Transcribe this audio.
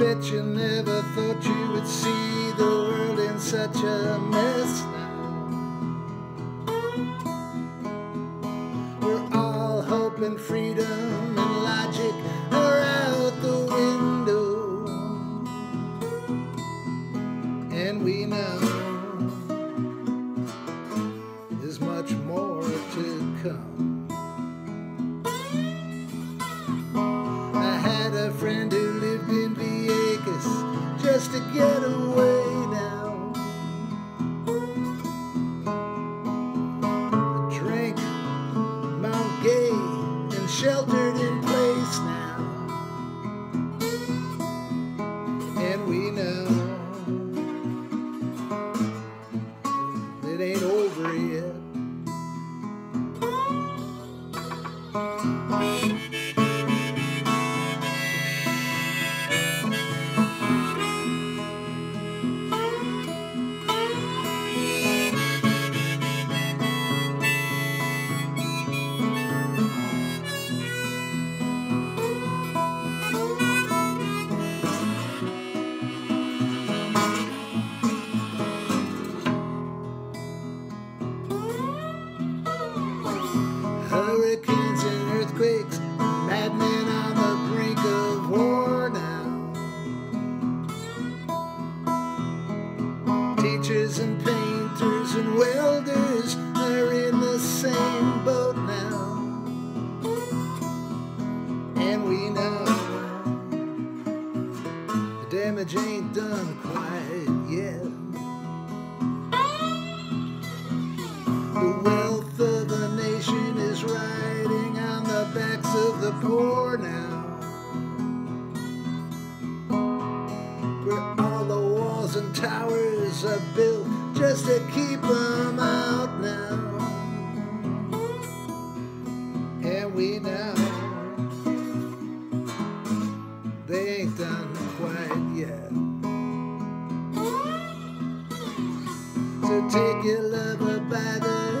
bet you never thought you would see the world in such a mess now. We're all hoping freedom and logic are out the window. And we know Damage ain't done quite yet. The wealth of a nation is riding on the backs of the poor now. Where all the walls and towers are built just to keep them out now. And we know they ain't done yet. So take your lover by the